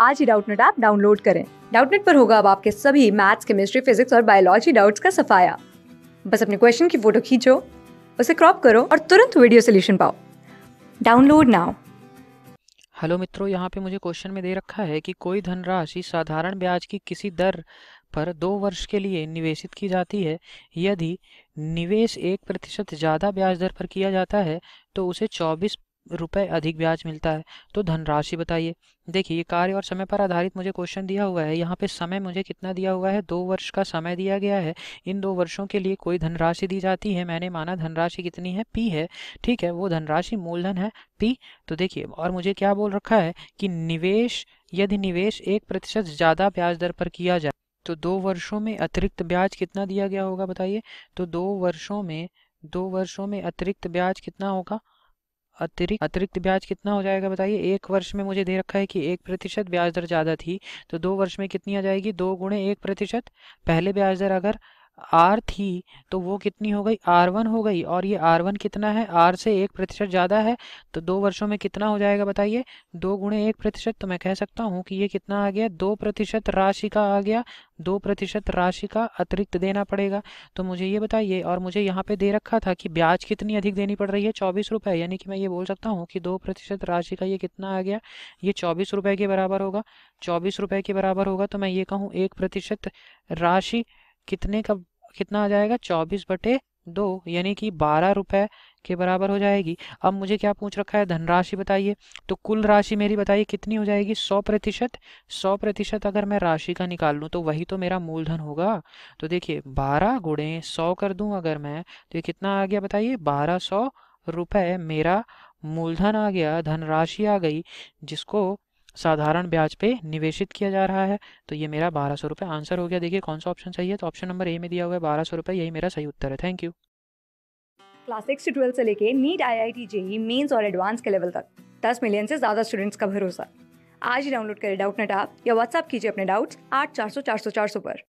आज ही Doubtnut app download करें। डाउटनेट पर होगा अब आपके सभी मैथ्स, केमिस्ट्री, फिजिक्स और बायोलॉजी डाउट्स का सफाया। बस अपने क्वेश्चन की फ़ोटो खींचो, उसे क्रॉप करो और तुरंत वीडियो सोल्यूशन पाओ। Download now. हेलो मित्रों, यहाँ पे मुझे क्वेश्चन में दे रखा है कि कोई धनराशि साधारण ब्याज की किसी दर पर दो वर्ष के लिए निवेशित की जाती है। यदि निवेश एक प्रतिशत ज़्यादा ब्याज दर पर किया जाता है तो उसे चौबीस रुपए अधिक ब्याज मिलता है। तो धनराशि बताइए। देखिए कार्य और समय पर आधारित मुझे क्वेश्चन दिया हुआ है। यहाँ पे समय मुझे कितना दिया हुआ है? दो वर्ष का समय दिया गया है। इन दो वर्षों के लिए कोई धनराशि दी जाती है? मैंने माना धनराशि कितनी है? पी है। ठीक है, वो धनराशि मूलधन है पी तो देखिए, और मुझे क्या बोल रखा है कि निवेश, यदि निवेश एक प्रतिशत ज़्यादा ब्याज दर पर किया जाए तो दो वर्षों में अतिरिक्त ब्याज कितना दिया गया होगा बताइए? तो दो वर्षों में, दो वर्षों में अतिरिक्त ब्याज कितना होगा? अतिरिक्त अतिरिक्त ब्याज कितना हो जाएगा बताइए? एक वर्ष में मुझे दे रखा है कि एक प्रतिशत ब्याज दर ज़्यादा थी तो दो वर्ष में कितनी आ जाएगी? दो गुणे एक प्रतिशत। पहले ब्याज दर अगर आर थी तो वो कितनी हो गई? आर वन हो गई। और ये आर वन कितना है? आर से एक प्रतिशत ज़्यादा है तो दो वर्षों में कितना हो जाएगा बताइए? दो गुणे एक प्रतिशत तो मैं कह सकता हूँ कि ये कितना आ गया? दो प्रतिशत राशि का आ गया। दो प्रतिशत राशि का अतिरिक्त देना पड़ेगा। तो मुझे ये बताइए, और मुझे यहाँ पे दे रखा था कि ब्याज कितनी अधिक देनी पड़ रही है? चौबीस रुपये यानी कि मैं ये बोल सकता हूँ कि दो प्रतिशत राशि का ये कितना आ गया? ये चौबीस रुपये के बराबर होगा। चौबीस रुपये के बराबर होगा तो मैं ये कहूँ एक प्रतिशत राशि कितने का कितना आ जाएगा? चौबीस बटे दो, यानी कि बारह रुपए के बराबर हो जाएगी। अब मुझे क्या पूछ रखा है? धनराशि बताइए। तो कुल राशि मेरी बताइए, कितनी हो जाएगी? सौ प्रतिशत। सौ प्रतिशत अगर मैं राशि का निकाल लूँ तो वही तो मेरा मूलधन होगा। तो देखिए, बारह गुणे सौ कर दूँ अगर मैं तो ये कितना आ गया बताइए? बारह सौ रुपये मेरा मूलधन आ गया, धनराशि आ गई, जिसको साधारण ब्याज पे निवेशित किया जा रहा है। तो ये मेरा बारह सौ रुपये आंसर हो गया। देखिए, कौन सा ऑप्शन सही है? तो ऑप्शन नंबर ए में दिया हुआ है बारह सौ रुपये यही मेरा सही उत्तर है। थैंक यू क्लास सिक्स से ट्वेल्थ से लेके NEET I I T JEE mains और एडवांस के लेवल तक। दस मिलियन से ज़्यादा स्टूडेंट्स का भरोसा। आज ही डाउनलोड करें डाउट नेट आप या व्हाट्सअप कीजिए अपने डाउट्स आठ चार सौ चार सौ चार सौ पर।